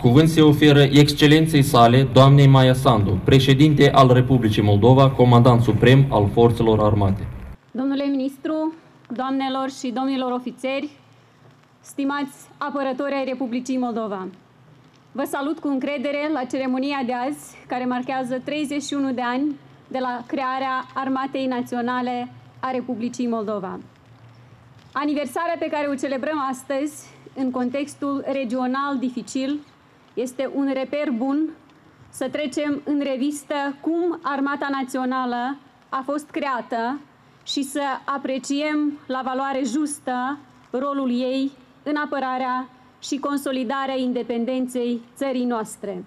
Cuvânt se oferă excelenței sale, doamnei Maia Sandu, președinte al Republicii Moldova, comandant suprem al Forțelor Armate. Domnule ministru, doamnelor și domnilor ofițeri, stimați apărători ai Republicii Moldova, vă salut cu încredere la ceremonia de azi, care marchează 31 de ani de la crearea Armatei Naționale a Republicii Moldova. Aniversarea pe care o celebrăm astăzi, în contextul regional dificil, este un reper bun să trecem în revistă cum Armata Națională a fost creată și să apreciem la valoare justă rolul ei în apărarea și consolidarea independenței țării noastre.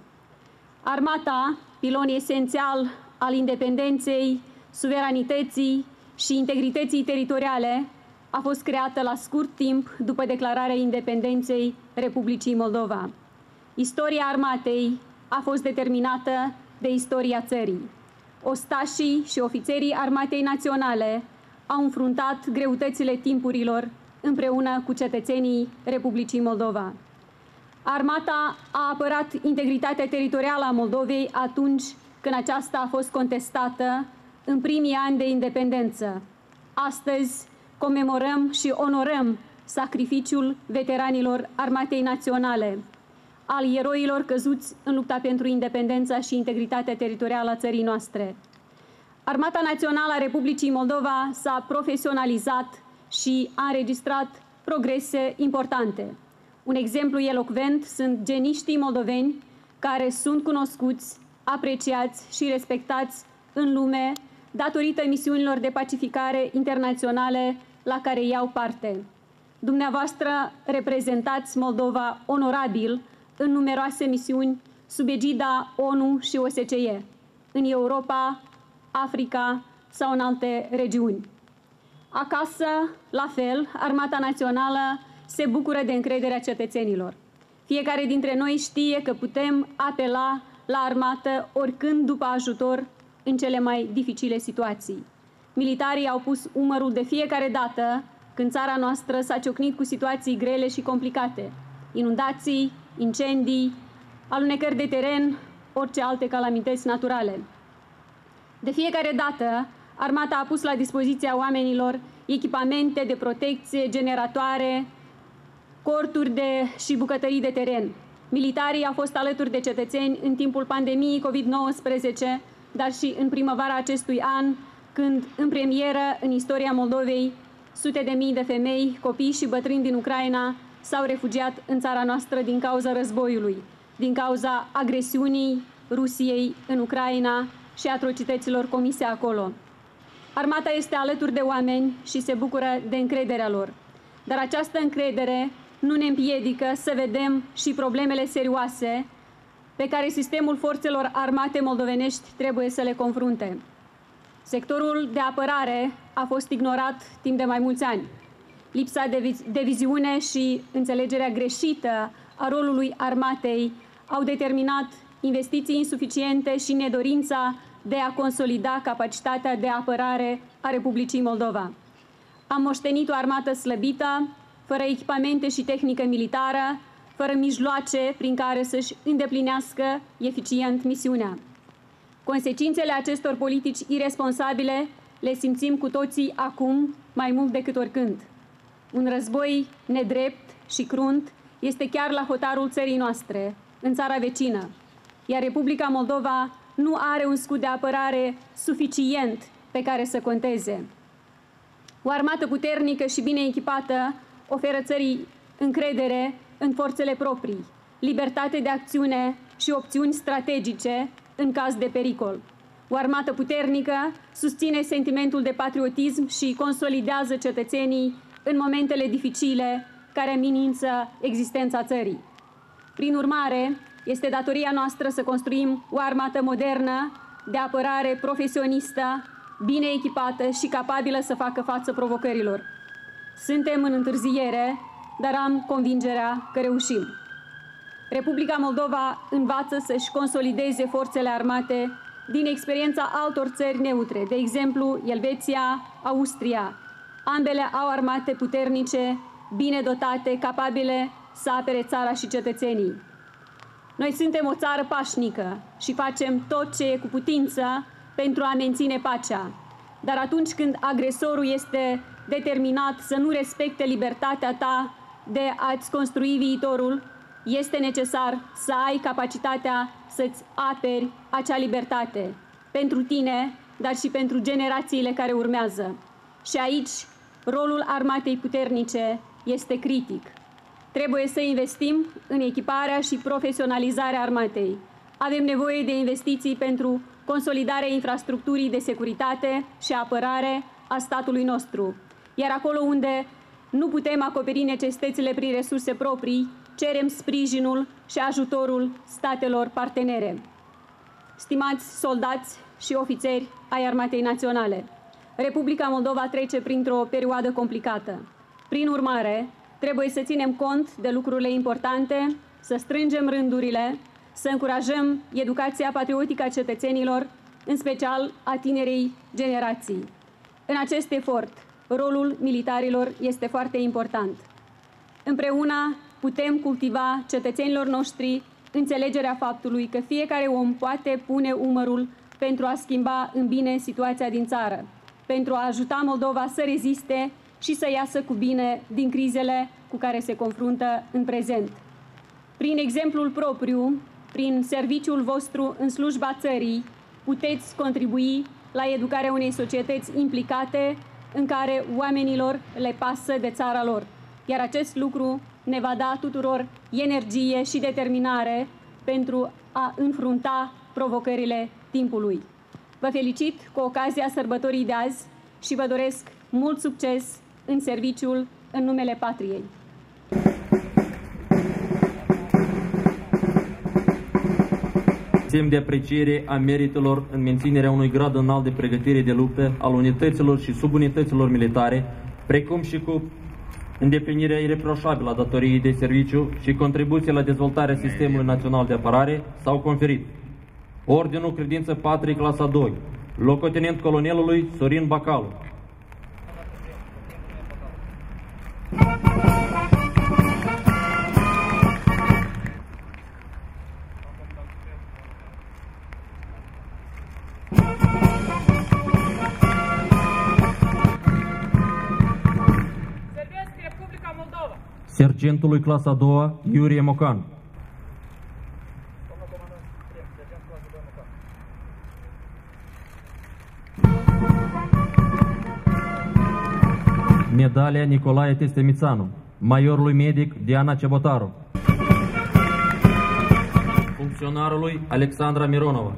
Armata, pilon esențial al independenței, suveranității și integrității teritoriale, a fost creată la scurt timp după declararea independenței Republicii Moldova. Istoria armatei a fost determinată de istoria țării. Ostașii și ofițerii Armatei Naționale au înfruntat greutățile timpurilor împreună cu cetățenii Republicii Moldova. Armata a apărat integritatea teritorială a Moldovei atunci când aceasta a fost contestată în primii ani de independență. Astăzi comemorăm și onorăm sacrificiul veteranilor Armatei Naționale, al eroilor căzuți în lupta pentru independența și integritatea teritorială a țării noastre. Armata Națională a Republicii Moldova s-a profesionalizat și a înregistrat progrese importante. Un exemplu elocvent sunt geniștii moldoveni care sunt cunoscuți, apreciați și respectați în lume datorită misiunilor de pacificare internaționale la care iau parte. Dumneavoastră reprezentați Moldova onorabil în numeroase misiuni sub egida ONU și OSCE, în Europa, Africa sau în alte regiuni. Acasă, la fel, Armata Națională se bucură de încrederea cetățenilor. Fiecare dintre noi știe că putem apela la armată oricând după ajutor în cele mai dificile situații. Militarii au pus umărul de fiecare dată când țara noastră s-a ciocnit cu situații grele și complicate. Inundații, incendii, alunecări de teren, orice alte calamități naturale. De fiecare dată, armata a pus la dispoziția oamenilor echipamente de protecție, generatoare, corturi de, și bucătării de teren. Militarii au fost alături de cetățeni în timpul pandemiei COVID-19, dar și în primăvara acestui an, când în premieră în istoria Moldovei sute de mii de femei, copii și bătrâni din Ucraina s-au refugiat în țara noastră din cauza războiului, din cauza agresiunii Rusiei în Ucraina și atrocităților comise acolo. Armata este alături de oameni și se bucură de încrederea lor. Dar această încredere nu ne împiedică să vedem și problemele serioase pe care sistemul forțelor armate moldovenești trebuie să le confrunte. Sectorul de apărare a fost ignorat timp de mai mulți ani. Lipsa de, viz de viziune și înțelegerea greșită a rolului armatei au determinat investiții insuficiente și nedorința de a consolida capacitatea de apărare a Republicii Moldova. Am moștenit o armată slăbită, fără echipamente și tehnică militară, fără mijloace prin care să-și îndeplinească eficient misiunea. Consecințele acestor politici irresponsabile le simțim cu toții acum mai mult decât oricând. Un război nedrept și crunt este chiar la hotarul țării noastre, în țara vecină, iar Republica Moldova nu are un scut de apărare suficient pe care să conteze. O armată puternică și bine echipată oferă țării încredere în forțele proprii, libertate de acțiune și opțiuni strategice în caz de pericol. O armată puternică susține sentimentul de patriotism și consolidează cetățenii în momentele dificile care amenință existența țării. Prin urmare, este datoria noastră să construim o armată modernă, de apărare profesionistă, bine echipată și capabilă să facă față provocărilor. Suntem în întârziere, dar am convingerea că reușim. Republica Moldova învață să-și consolideze forțele armate din experiența altor țări neutre, de exemplu Elveția, Austria. Ambele au armate puternice, bine dotate, capabile să apere țara și cetățenii. Noi suntem o țară pașnică și facem tot ce e cu putință pentru a menține pacea. Dar atunci când agresorul este determinat să nu respecte libertatea ta de a-ți construi viitorul, este necesar să ai capacitatea să-ți aperi acea libertate pentru tine, dar și pentru generațiile care urmează. Și aici, rolul armatei puternice este critic. Trebuie să investim în echiparea și profesionalizarea armatei. Avem nevoie de investiții pentru consolidarea infrastructurii de securitate și apărare a statului nostru. Iar acolo unde nu putem acoperi necesitățile prin resurse proprii, cerem sprijinul și ajutorul statelor partenere. Stimați soldați și ofițeri ai Armatei Naționale, Republica Moldova trece printr-o perioadă complicată. Prin urmare, trebuie să ținem cont de lucrurile importante, să strângem rândurile, să încurajăm educația patriotică a cetățenilor, în special a tinerei generații. În acest efort, rolul militarilor este foarte important. Împreună putem cultiva cetățenilor noștri înțelegerea faptului că fiecare om poate pune umărul pentru a schimba în bine situația din țară, pentru a ajuta Moldova să reziste și să iasă cu bine din crizele cu care se confruntă în prezent. Prin exemplul propriu, prin serviciul vostru în slujba țării, puteți contribui la educarea unei societăți implicate în care oamenilor le pasă de țara lor. Iar acest lucru ne va da tuturor energie și determinare pentru a înfrunta provocările timpului. Vă felicit cu ocazia sărbătorii de azi și vă doresc mult succes în serviciul în numele patriei. Semn de apreciere a meritelor în menținerea unui grad înalt de pregătire de luptă al unităților și subunităților militare, precum și cu îndeplinirea ireproșabilă a datoriei de serviciu și contribuție la dezvoltarea sistemului național de apărare s-au conferit. Ordinul Credință Patrii, clasa 2, locotenent colonelului Sorin Bacalu. Sergentului clasa 2, Iurie Mocan. Medalia Nicolae Testemițanu, majorului medic Diana Cebotaru, funcționarului Alexandra Mironova.